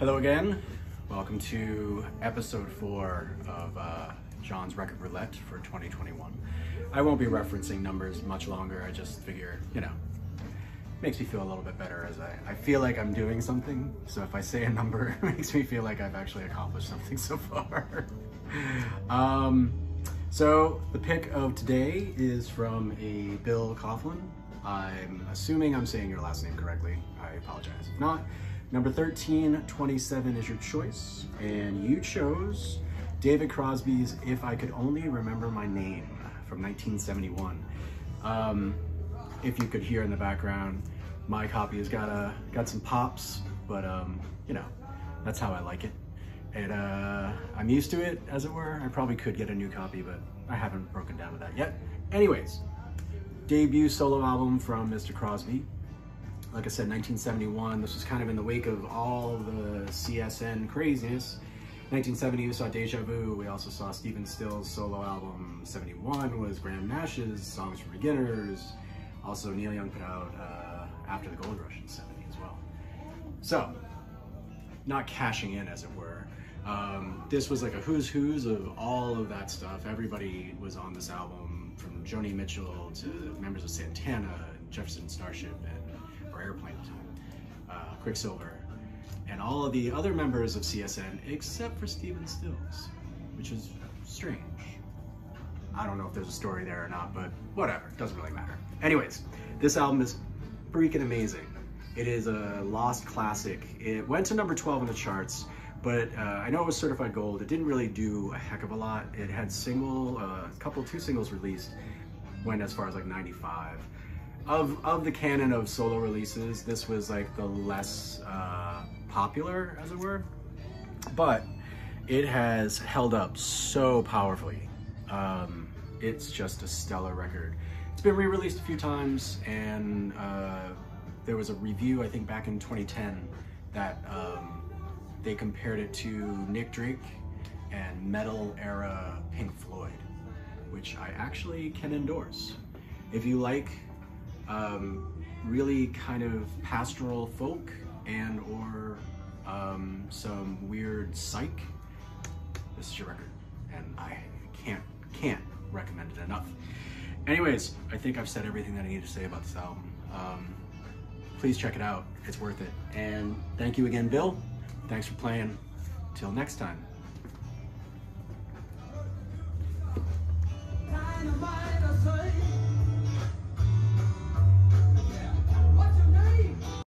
Hello again. Welcome to episode four of uh, John's Record Roulette for 2021. I won't be referencing numbers much longer. I just figure, you know, makes me feel a little bit better as I, I feel like I'm doing something. So if I say a number, it makes me feel like I've actually accomplished something so far. um, so the pick of today is from a Bill Caughlan. I'm assuming I'm saying your last name correctly. I apologize if not. Number 1327 is your choice, and you chose David Crosby's If I Could Only Remember My Name from 1971. Um, if you could hear in the background, my copy has got a got some pops, but um, you know, that's how I like it. And uh, I'm used to it, as it were. I probably could get a new copy, but I haven't broken down with that yet. Anyways, debut solo album from Mr. Crosby like I said, 1971. This was kind of in the wake of all the CSN craziness. 1970, we saw Deja Vu. We also saw Stephen Stills' solo album. 71 was Graham Nash's Songs for Beginners. Also, Neil Young put out uh, After the Gold Rush in 70 as well. So, not cashing in, as it were. Um, this was like a who's who's of all of that stuff. Everybody was on this album, from Joni Mitchell to members of Santana, Jefferson Starship, and Airplane, uh, Quicksilver, and all of the other members of CSN except for Stephen Stills, which is strange. I don't know if there's a story there or not, but whatever, doesn't really matter. Anyways, this album is freaking amazing. It is a lost classic. It went to number 12 in the charts, but uh, I know it was certified gold. It didn't really do a heck of a lot. It had single, a uh, couple, two singles released, went as far as like 95 of of the canon of solo releases, this was like the less uh, popular, as it were. But it has held up so powerfully. Um, it's just a stellar record. It's been re-released a few times, and uh, there was a review I think back in 2010 that um, they compared it to Nick Drake and Meddle era Pink Floyd, which I actually can endorse. If you like um, really kind of pastoral folk and or um, some weird psych, this is your record. And I can't, can't recommend it enough. Anyways, I think I've said everything that I need to say about this album. Um, please check it out. It's worth it. And thank you again, Bill. Thanks for playing. Till next time.